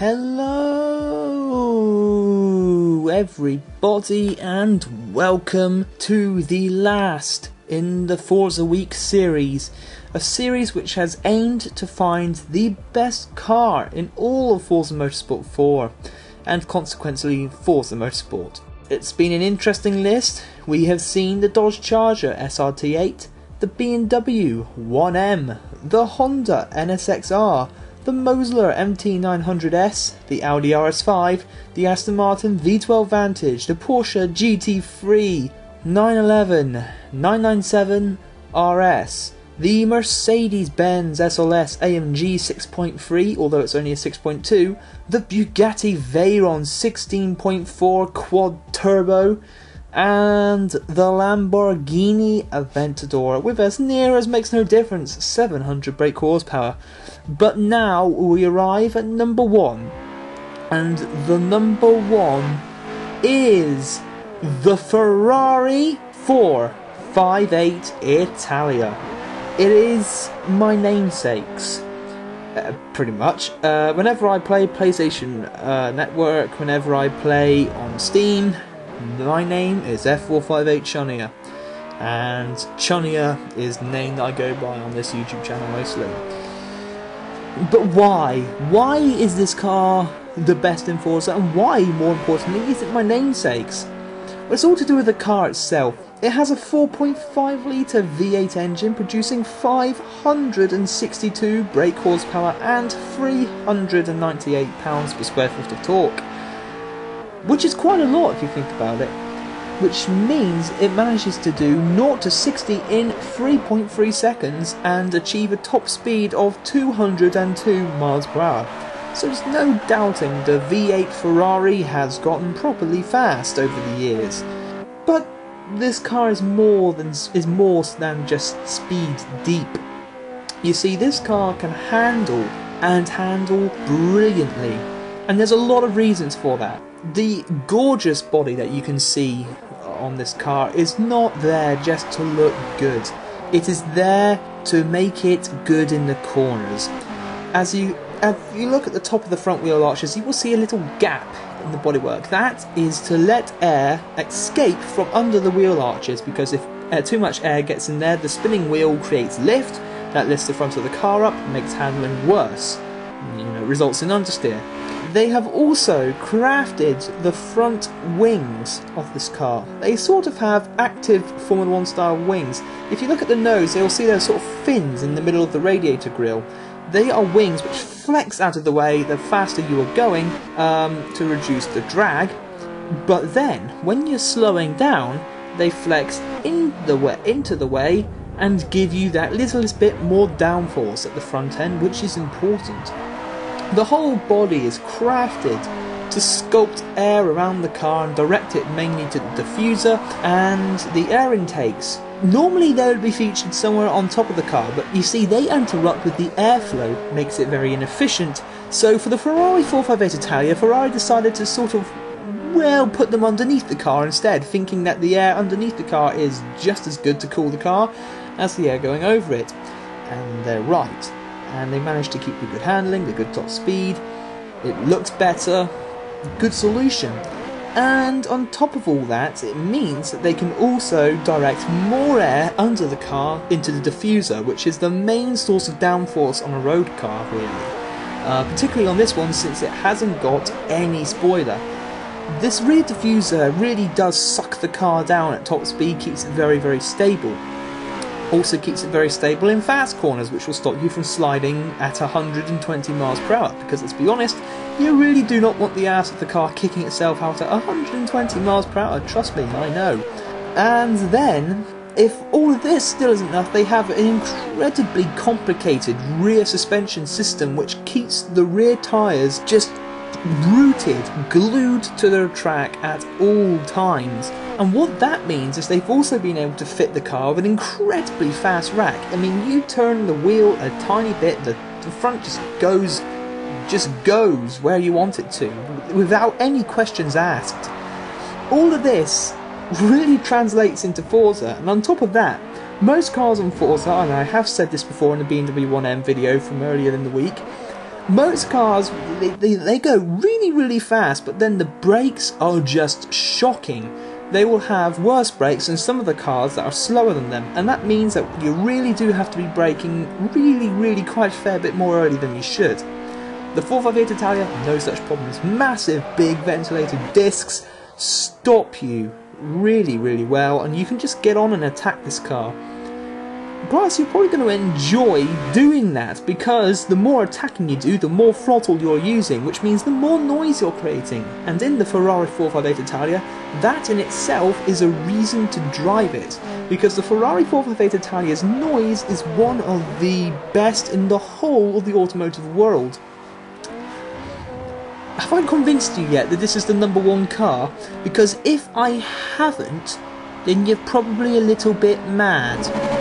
Hello, everybody, and welcome to the last in the Forza Week series. A series which has aimed to find the best car in all of Forza Motorsport 4, and consequently Forza Motorsport. It's been an interesting list. We have seen the Dodge Charger SRT8, the BMW 1M, the Honda NSXR, the Mosler MT900S, the Audi RS5, the Aston Martin V12 Vantage, the Porsche GT3, 911, 997 RS, the Mercedes-Benz SLS AMG 6.3, although it's only a 6.2, the Bugatti Veyron 16.4 quad turbo, and the Lamborghini Aventador with as near as makes no difference 700 brake horsepower. But now we arrive at number one, and the number one is the Ferrari 458 Italia. It is my namesake's. Uh, pretty much. Uh, whenever I play PlayStation uh, Network, whenever I play on Steam, my name is F458 Chunnia, and Chunnia is the name that I go by on this YouTube channel mostly. But why? Why is this car the best in Forza, and why, more importantly, is it my namesake's? Well, it's all to do with the car itself. It has a 4.5 litre V8 engine producing 562 brake horsepower and 398 pounds per square foot of torque which is quite a lot if you think about it. Which means it manages to do 0 to 60 in 3.3 seconds and achieve a top speed of 202 miles per hour. So there's no doubting the V8 Ferrari has gotten properly fast over the years. But this car is more than is more than just speed deep. You see, this car can handle and handle brilliantly, and there's a lot of reasons for that the gorgeous body that you can see on this car is not there just to look good. It is there to make it good in the corners. As you if you look at the top of the front wheel arches, you will see a little gap in the bodywork. That is to let air escape from under the wheel arches because if uh, too much air gets in there, the spinning wheel creates lift. That lifts the front of the car up, makes handling worse. You know, results in understeer. They have also crafted the front wings of this car. They sort of have active Formula 1 style wings. If you look at the nose, you'll see those sort of fins in the middle of the radiator grille. They are wings which flex out of the way the faster you are going um, to reduce the drag. But then, when you're slowing down, they flex in the way, into the way and give you that little bit more downforce at the front end, which is important. The whole body is crafted to sculpt air around the car and direct it mainly to the diffuser and the air intakes. Normally they would be featured somewhere on top of the car, but you see they interrupt with the airflow, makes it very inefficient. So for the Ferrari 458 Italia, Ferrari decided to sort of well, put them underneath the car instead, thinking that the air underneath the car is just as good to cool the car as the air going over it. And they're right and they managed to keep the good handling, the good top speed. It looks better, good solution. And on top of all that, it means that they can also direct more air under the car into the diffuser, which is the main source of downforce on a road car, really. Uh, particularly on this one, since it hasn't got any spoiler. This rear diffuser really does suck the car down at top speed, keeps it very, very stable. Also keeps it very stable in fast corners, which will stop you from sliding at 120 miles per hour. Because let's be honest, you really do not want the ass of the car kicking itself out at 120 miles per hour. Trust me, I know. And then, if all of this still isn't enough, they have an incredibly complicated rear suspension system which keeps the rear tyres just rooted, glued to the track at all times. And what that means is they've also been able to fit the car with an incredibly fast rack. I mean, you turn the wheel a tiny bit, the, the front just goes, just goes where you want it to, without any questions asked. All of this really translates into Forza, and on top of that, most cars on Forza, and I have said this before in the BMW 1M video from earlier in the week, most cars they, they, they go really really fast but then the brakes are just shocking. They will have worse brakes than some of the cars that are slower than them and that means that you really do have to be braking really really quite a fair bit more early than you should. The 458 Italia no such problems massive big ventilated discs stop you really really well and you can just get on and attack this car Plus, you're probably going to enjoy doing that because the more attacking you do, the more throttle you're using, which means the more noise you're creating. And in the Ferrari 458 Italia, that in itself is a reason to drive it, because the Ferrari 458 Italia's noise is one of the best in the whole of the automotive world. Have I convinced you yet that this is the number one car? Because if I haven't, then you're probably a little bit mad.